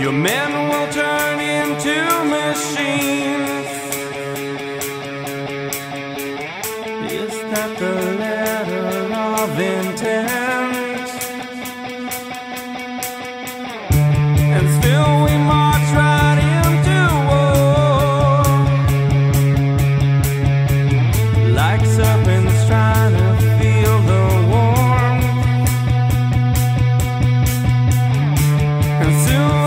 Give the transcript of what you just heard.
Your men will turn into machines. Is that the letter of intent? And still we march right into war. Like serpents trying to feel the warmth. And soon